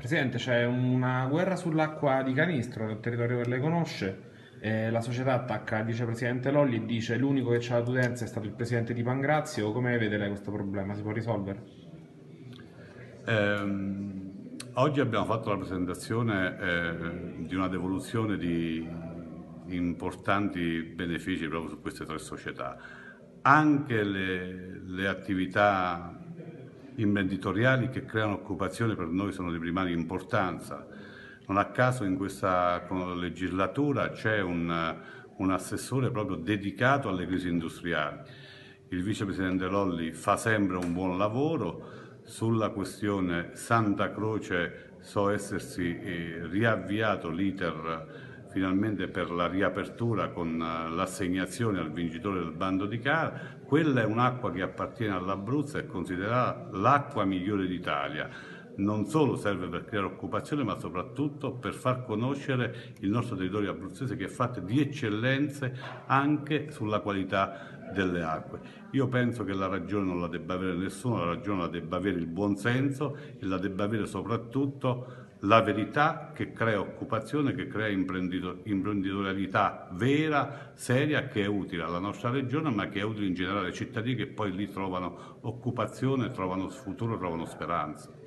Presidente, c'è una guerra sull'acqua di canistro nel territorio che lei conosce. Eh, la società attacca il vicepresidente Lolli e dice l'unico che c'ha la tutenza è stato il presidente di Pangrazio. Come vede lei questo problema? Si può risolvere? Eh, oggi abbiamo fatto la presentazione eh, di una devoluzione di importanti benefici proprio su queste tre società. Anche le, le attività imprenditoriali che creano occupazione per noi sono di primaria importanza. Non a caso in questa legislatura c'è un, un assessore proprio dedicato alle crisi industriali. Il vicepresidente Lolli fa sempre un buon lavoro. Sulla questione Santa Croce so essersi eh, riavviato l'iter finalmente per la riapertura con eh, l'assegnazione al vincitore del bando di gara. Quella è un'acqua che appartiene all'Abruzzo e è considerata l'acqua migliore d'Italia. Non solo serve per creare occupazione, ma soprattutto per far conoscere il nostro territorio abruzzese che è fatto di eccellenze anche sulla qualità delle acque. Io penso che la ragione non la debba avere nessuno, la ragione la debba avere il buonsenso e la debba avere soprattutto la verità che crea occupazione, che crea imprenditorialità vera, seria, che è utile alla nostra regione, ma che è utile in generale ai cittadini che poi lì trovano occupazione, trovano futuro, trovano speranza.